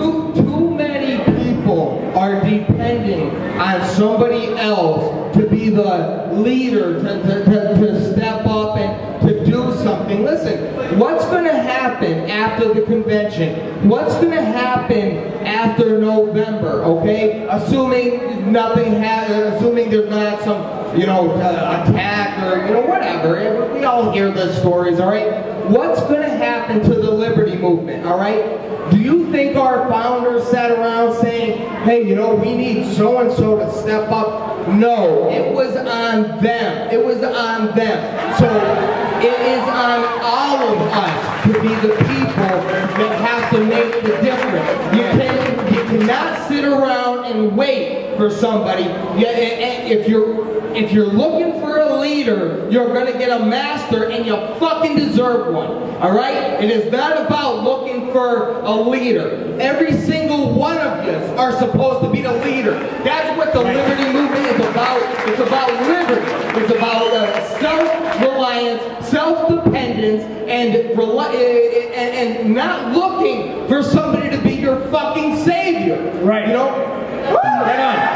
too, too many people are depending on somebody else to be the leader, to, to, to, to step up and to do something. Listen, what's going to happen after the convention? What's going to happen after November, okay? Assuming nothing happens, assuming there's not some, you know, uh, attack or, We all hear the stories, all right? What's going to happen to the liberty movement, all right? Do you think our founders sat around saying, hey, you know, we need so-and-so to step up? No, it was on them. It was on them. So it is on all of us to be the people that have to make the difference. You, can, you cannot sit around and wait for somebody. If you're if you're looking for a leader, you're going to get a master and you fucking deserve one. All right? It is not about looking for a leader. Every single one of you are supposed to be the leader. That's what the liberty movement is about. It's about liberty. It's about uh, self-reliance, self-dependence, and, and, and not looking for somebody to be your fucking savior. Right. You know?